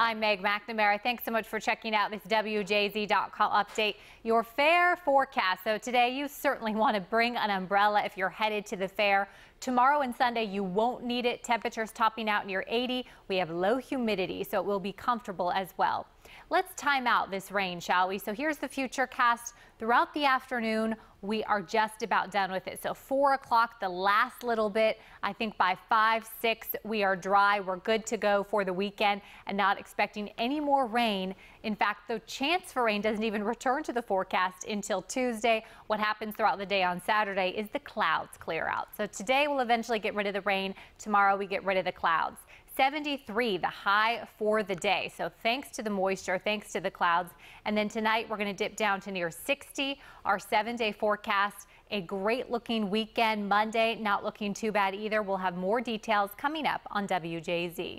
I'm Meg McNamara. Thanks so much for checking out this WJZ.com update. Your fair forecast. So today you certainly want to bring an umbrella if you're headed to the fair. Tomorrow and Sunday you won't need it. Temperatures topping out near 80. We have low humidity, so it will be comfortable as well. Let's time out this rain, shall we? So here's the future cast. Throughout the afternoon, we are just about done with it. So 4 o'clock, the last little bit. I think by 5, 6, we are dry. We're good to go for the weekend and not expecting any more rain. In fact, the chance for rain doesn't even return to the forecast until Tuesday. What happens throughout the day on Saturday is the clouds clear out. So today we'll eventually get rid of the rain. Tomorrow we get rid of the clouds. 73, the high for the day. So thanks to the moisture, thanks to the clouds. And then tonight we're going to dip down to near 60. Our seven day forecast, a great looking weekend. Monday, not looking too bad either. We'll have more details coming up on WJZ.